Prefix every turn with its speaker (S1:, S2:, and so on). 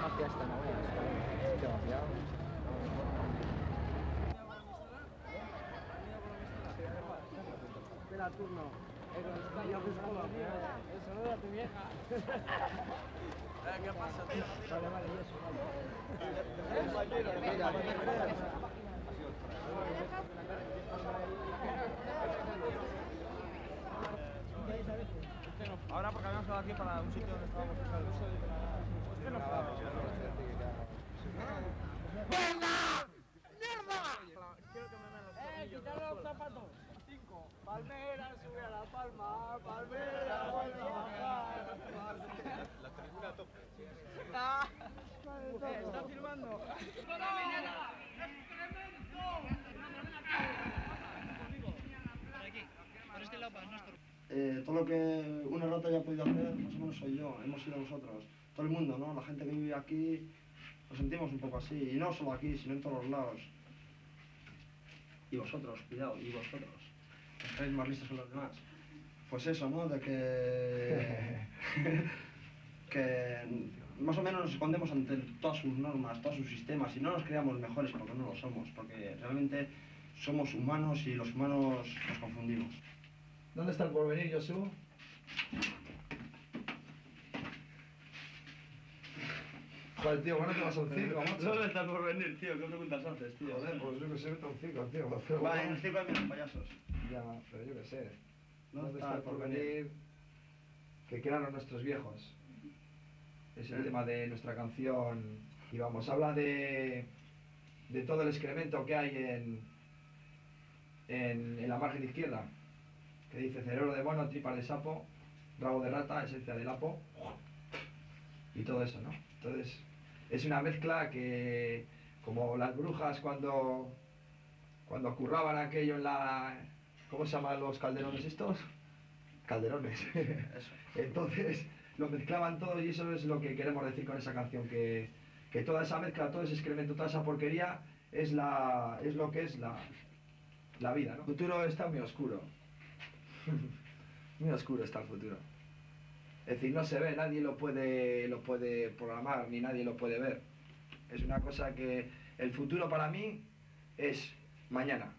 S1: Más fiesta, no voy a Qué emoción. Espera turno. Saluda a tu vieja.
S2: ¿Qué pasa, tío?
S1: Vale, vale, eso,
S2: aquí para un sitio donde estábamos. Usted no
S1: ¡Venga! ¡Mierda!
S2: Quiero que me vean los
S1: ¡Eh,
S2: del
S1: los zapatos! Cinco. Palmera, sube a la palma. Palmera, vuelve a bajar.
S2: La tribuna tope.
S1: Ah, ¿Está filmando?
S3: Eh, todo lo que una rata haya podido hacer, más o menos soy yo, hemos sido nosotros. Todo el mundo, ¿no? La gente que vive aquí, nos sentimos un poco así. Y no solo aquí, sino en todos los lados. Y vosotros, cuidado, y vosotros. Estáis más listos que los demás. Pues eso, ¿no? De que... que más o menos nos escondemos ante todas sus normas, todos sus sistemas y no nos creamos mejores porque no lo somos, porque realmente somos humanos y los humanos nos confundimos.
S4: ¿Dónde está el porvenir, Josu? Joder, tío, bueno te vas a un circo, macho.
S3: ¿Dónde está por venir, tío? ¿Qué preguntas haces, tío?
S4: Joder, pues yo que sé, vete a un circo, tío. Pero
S3: Va, en el circo hay menos payasos.
S4: Ya, pero yo que sé.
S3: ¿Dónde
S4: ¿Dónde está el
S3: el porvenir?
S4: porvenir que crearon nuestros viejos? Es el
S3: Eh.
S4: tema de nuestra canción. Y vamos, habla de, de todo el excremento que hay en, en, en la margen izquierda. Que dice cerebro de mono, tripa de sapo, rabo de rata, esencia de lapo. Y todo eso, ¿no? Entonces, es una mezcla que, como las brujas cuando, cuando curraban aquello en la... ¿Cómo se llaman los calderones estos? Calderones.
S3: Eso.
S4: Entonces, lo mezclaban todo y eso es lo que queremos decir con esa canción, que, que toda esa mezcla, todo ese excremento, toda esa porquería es, la, es lo que es la, la vida, ¿no? El futuro está muy oscuro. muy oscuro está el futuro. Es decir, no se ve, nadie lo puede, lo puede programar, ni nadie lo puede ver. Es una cosa que el futuro para mí es mañana.